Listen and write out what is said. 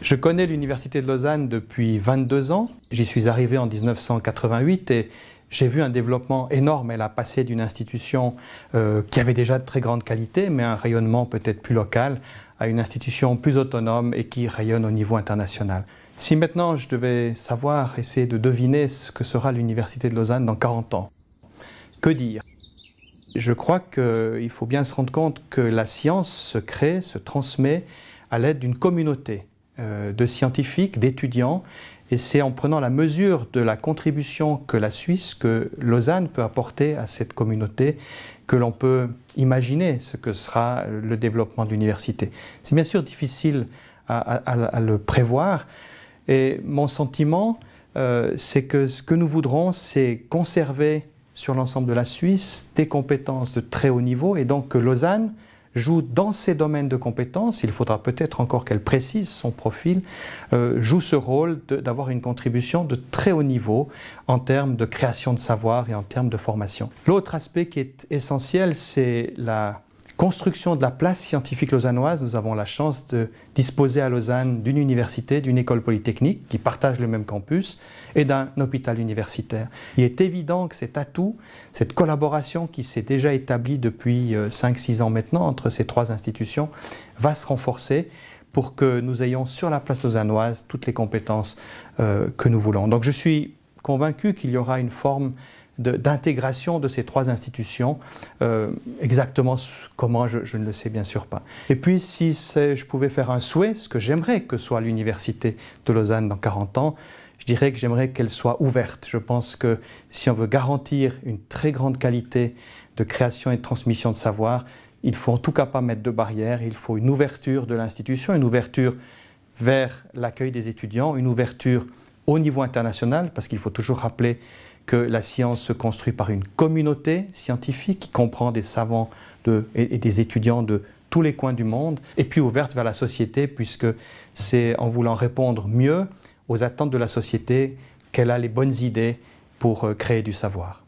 Je connais l'Université de Lausanne depuis 22 ans. J'y suis arrivé en 1988 et j'ai vu un développement énorme. Elle a passé d'une institution euh, qui avait déjà de très grande qualité, mais un rayonnement peut-être plus local, à une institution plus autonome et qui rayonne au niveau international. Si maintenant je devais savoir, essayer de deviner ce que sera l'Université de Lausanne dans 40 ans, que dire? Je crois qu'il faut bien se rendre compte que la science se crée, se transmet à l'aide d'une communauté de scientifiques, d'étudiants, et c'est en prenant la mesure de la contribution que la Suisse, que Lausanne peut apporter à cette communauté, que l'on peut imaginer ce que sera le développement de l'université. C'est bien sûr difficile à, le prévoir, et mon sentiment, euh, c'est que ce que nous voudrons, c'est conserver sur l'ensemble de la Suisse des compétences de très haut niveau, et donc que Lausanne joue dans ses domaines de compétences, il faudra peut-être encore qu'elle précise son profil, euh, joue ce rôle d'avoir une contribution de très haut niveau en termes de création de savoir et en termes de formation. L'autre aspect qui est essentiel, c'est la Construction de la place scientifique lausannoise, nous avons la chance de disposer à Lausanne d'une université, d'une école polytechnique qui partagent le même campus et d'un hôpital universitaire. Il est évident que cet atout, cette collaboration qui s'est déjà établie depuis 5-6 euh, ans maintenant entre ces trois institutions, va se renforcer pour que nous ayons sur la place lausannoise toutes les compétences euh, que nous voulons. Donc je suis convaincu qu'il y aura une forme d'intégration de, ces trois institutions. Euh, exactement comment, je, ne le sais bien sûr pas. Et puis, si je pouvais faire un souhait, ce que j'aimerais que soit l'Université de Lausanne dans 40 ans, je dirais que j'aimerais qu'elle soit ouverte. Je pense que si on veut garantir une très grande qualité de création et de transmission de savoir, il faut en tout cas pas mettre de barrières, il faut une ouverture de l'institution, une ouverture vers l'accueil des étudiants, une ouverture au niveau international, parce qu'il faut toujours rappeler que la science se construit par une communauté scientifique qui comprend des savants et, des étudiants de tous les coins du monde, et puis ouverte vers la société, puisque c'est en voulant répondre mieux aux attentes de la société qu'elle a les bonnes idées pour euh, créer du savoir.